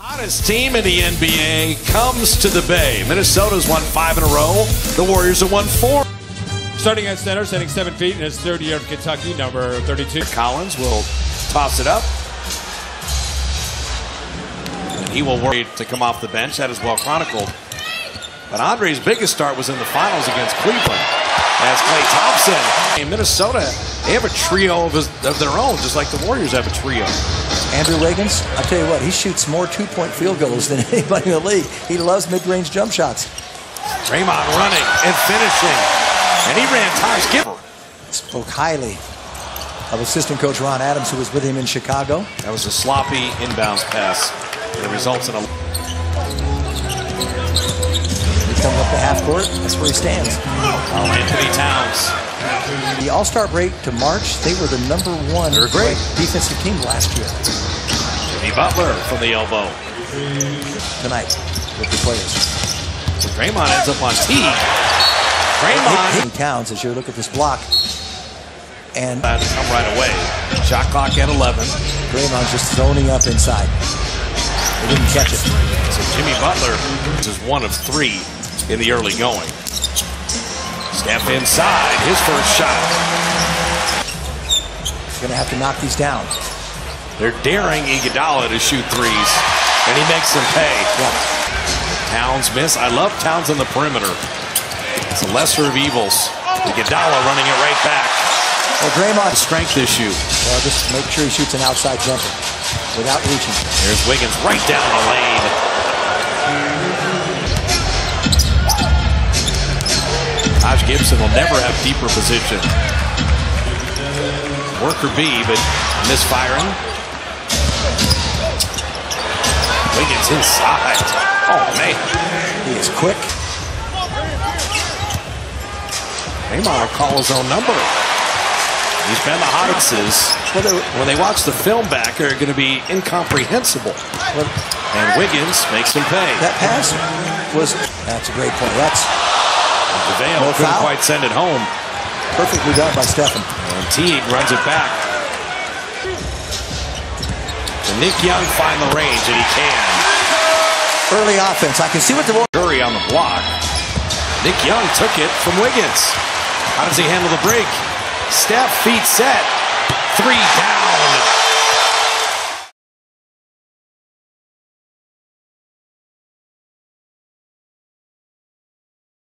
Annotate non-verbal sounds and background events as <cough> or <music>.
Hottest team in the NBA comes to the Bay. Minnesota's won five in a row. The Warriors have won four. Starting at center, standing seven feet in his third year of Kentucky, number 32. Collins will toss it up. And he will worry to come off the bench. That is well chronicled. But Andre's biggest start was in the finals against Cleveland. As Klay Thompson in Minnesota, they have a trio of, his, of their own, just like the Warriors have a trio. Andrew Wiggins, I'll tell you what, he shoots more two point field goals than <laughs> anybody in the league. He loves mid range jump shots. Draymond running and finishing. And he ran ties. Skipper. Spoke highly of assistant coach Ron Adams, who was with him in Chicago. That was a sloppy inbounds pass. It results in a. He up the half court. That's where he stands. Oh, Anthony Towns. The All Star break to March, they were the number one They were great. defensive team last year. Jimmy Butler from the elbow. Tonight with the players. So Draymond ends up on T. Draymond Hitting Towns as you look at this block. And had come right away. Shot clock at 11. Draymond's just zoning up inside. They didn't catch it. So Jimmy Butler is one of three in the early going. Step inside. His first shot. He's going to have to knock these down. They're daring Iguodala to shoot threes, and he makes them pay. Yeah. Towns miss. I love Towns on the perimeter. It's a lesser of evils. Iguodala running it right back. Well, Draymond, Strength issue. well, just make sure he shoots an outside jumper without reaching. There's Wiggins right down the lane. Gibson will never have deeper position. Worker B, but misfiring. Wiggins inside. Oh, man. He is quick. Draymond will call his own number. These Well, they, when they watch the film back, are going to be incomprehensible. And Wiggins makes him pay. that pass was. That's a great point. That's DeVale No couldn't foul? quite send it home. perfectly done by Stephen. And Teague runs it back. And Nick Young find the range, and he can. Early offense. I can see what the. Curry on the block. Nick Young took it from Wiggins. How does he handle the break? Steph feet set. Three down.